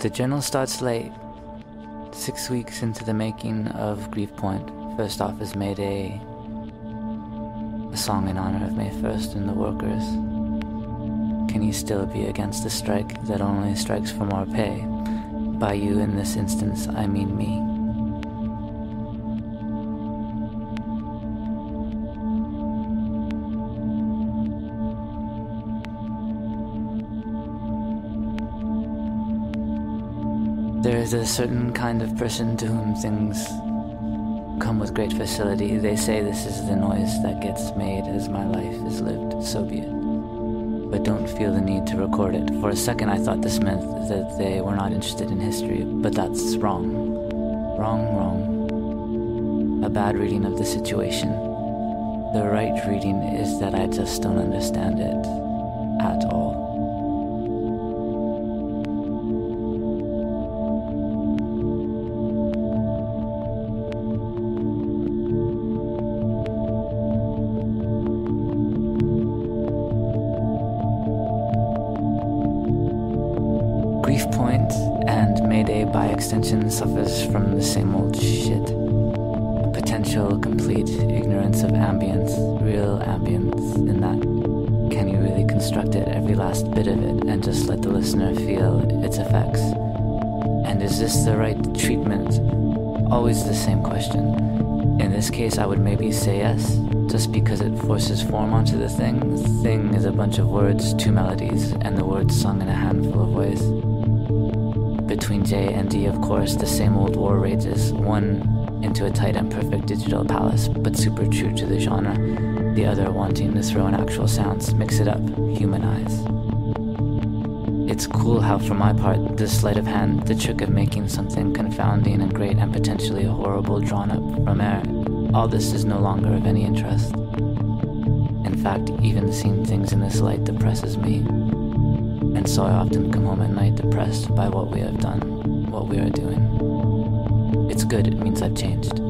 The journal starts late, six weeks into the making of Grief First off is Mayday, a song in honor of May 1st and the workers. Can you still be against a strike that only strikes for more pay? By you in this instance, I mean me. There is a certain kind of person to whom things come with great facility. They say this is the noise that gets made as my life is lived, so be it. But don't feel the need to record it. For a second, I thought this meant that they were not interested in history, but that's wrong. Wrong, wrong. A bad reading of the situation. The right reading is that I just don't understand it at all. By extension suffers from the same old shit. Potential complete ignorance of ambience, real ambience, in that can you really construct it, every last bit of it, and just let the listener feel its effects? And is this the right treatment? Always the same question. In this case, I would maybe say yes, just because it forces form onto the thing. The thing is a bunch of words, two melodies, and the words sung in a handful of ways. Between J and D, of course, the same old war rages, one into a tight and perfect digital palace, but super true to the genre, the other wanting to throw in actual sounds, mix it up, humanize. It's cool how, for my part, this sleight of hand, the trick of making something confounding and great and potentially horrible drawn up from air, all this is no longer of any interest. In fact, even seeing things in this light depresses me. And so I often come home at night depressed by what we have done, what we are doing. It's good, it means I've changed.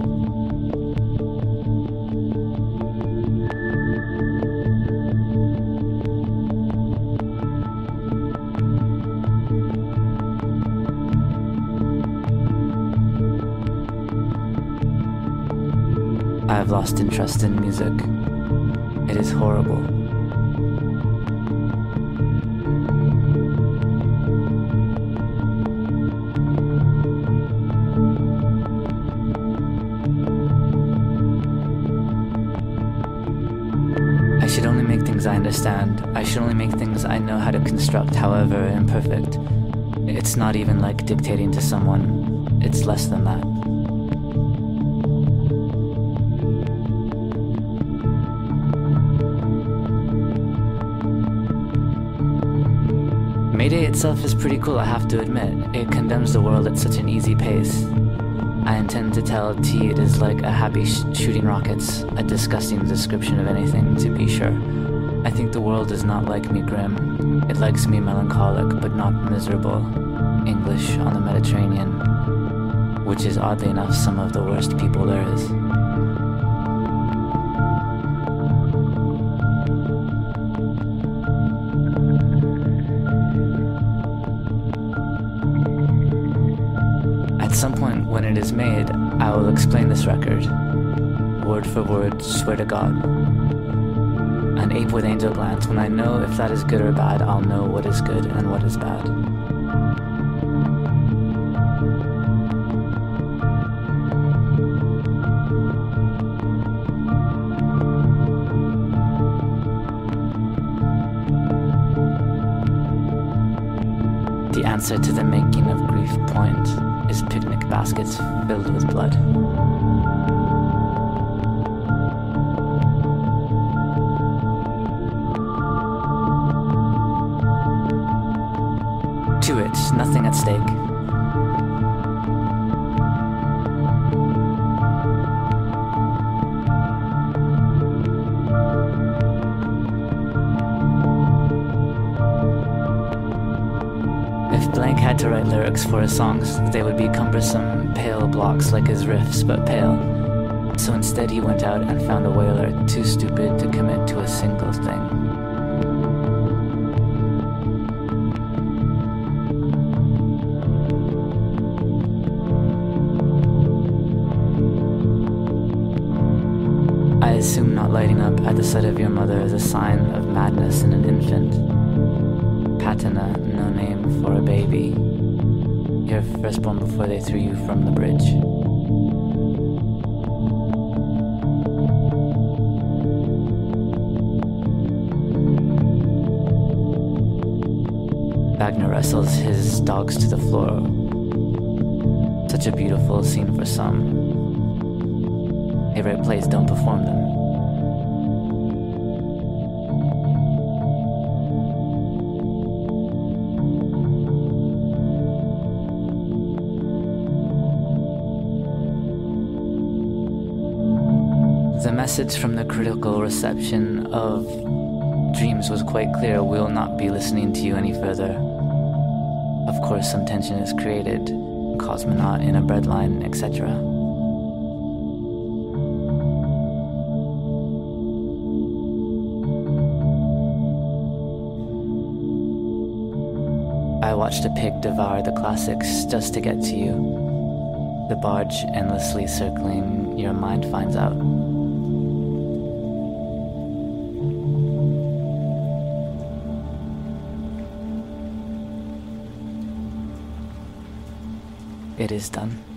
I have lost interest in music. It is horrible. I understand. I should only make things I know how to construct, however imperfect. It's not even like dictating to someone, it's less than that. Mayday itself is pretty cool, I have to admit. It condemns the world at such an easy pace. I intend to tell T it is like a happy sh- shooting rockets, a disgusting description of anything, to be sure. I think the world does not like me grim. It likes me melancholic, but not miserable. English on the Mediterranean, which is oddly enough some of the worst people there is. At some point when it is made, I will explain this record, word for word, swear to God. An ape with angel glance. When I know if that is good or bad, I'll know what is good and what is bad. The answer to the making of Grief Point is picnic baskets filled with blood. To it, nothing at stake. If Blank had to write lyrics for his songs, they would be cumbersome, pale blocks like his riffs, but pale. So instead, he went out and found a whaler too stupid to commit to a single thing. At the sight of your mother is a sign of madness in an infant. Patina, no name for a baby. Your firstborn before they threw you from the bridge. Wagner wrestles his dogs to the floor. Such a beautiful scene for some. Favorite plays don't perform them. The message from the critical reception of Dreams was quite clear we will not be listening to you any further. Of course, some tension is created, cosmonaut in a breadline, etc. I watched a pig devour the classics just to get to you. The barge endlessly circling, your mind finds out. It is done.